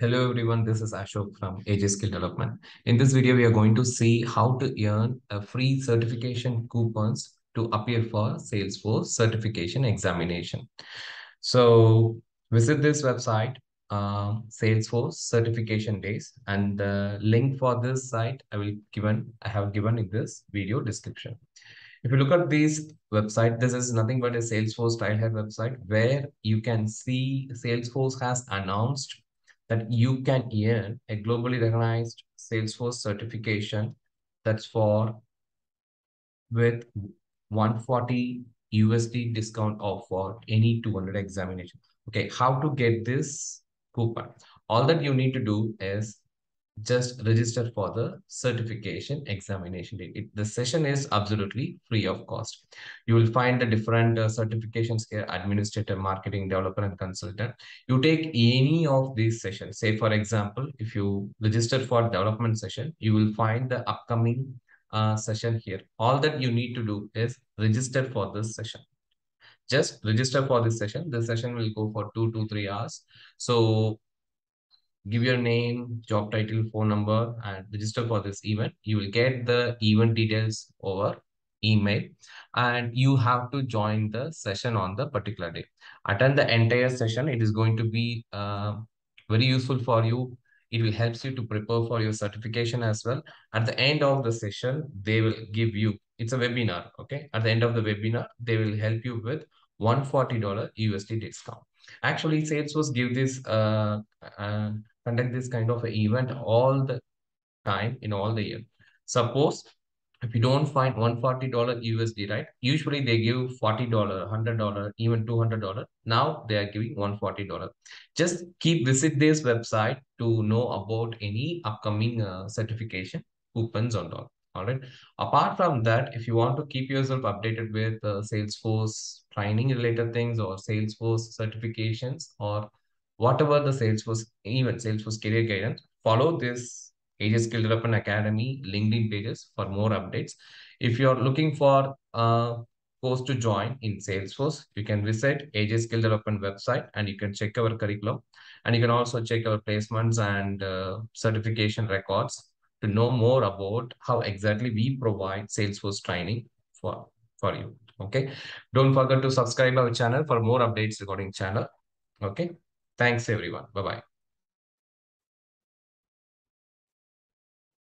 Hello everyone, this is Ashok from AJ Skill Development. In this video, we are going to see how to earn a free certification coupons to appear for Salesforce certification examination. So visit this website, um, Salesforce certification days, and the link for this site I will given I have given in this video description. If you look at this website, this is nothing but a Salesforce Trailhead website where you can see Salesforce has announced that you can earn a globally recognized Salesforce certification that's for with 140 USD discount off for any 200 examination. Okay, how to get this coupon? All that you need to do is just register for the certification examination date. It, the session is absolutely free of cost. You will find the different uh, certifications here, administrator, marketing, developer, and consultant. You take any of these sessions. Say, for example, if you register for development session, you will find the upcoming uh, session here. All that you need to do is register for this session just register for this session. The session will go for two to three hours. So give your name, job title, phone number, and register for this event. You will get the event details over email and you have to join the session on the particular day. Attend the entire session. It is going to be uh, very useful for you. It will help you to prepare for your certification as well. At the end of the session, they will give you, it's a webinar, okay? At the end of the webinar, they will help you with $140 USD discount. Actually, Salesforce give this uh, uh, conduct this kind of event all the time in all the year. Suppose if you don't find $140 USD, right? Usually they give $40, $100, even $200. Now they are giving $140. Just keep visit this website to know about any upcoming uh, certification coupons on all. All right. Apart from that, if you want to keep yourself updated with uh, Salesforce training related things or Salesforce certifications or whatever the Salesforce, even Salesforce career guidance, follow this AJ Skill Development Academy LinkedIn pages for more updates. If you're looking for a course to join in Salesforce, you can visit AJ Skill Development website and you can check our curriculum. And you can also check our placements and uh, certification records to know more about how exactly we provide Salesforce training for, for you. Okay. Don't forget to subscribe our channel for more updates regarding channel. Okay. Thanks everyone. Bye-bye.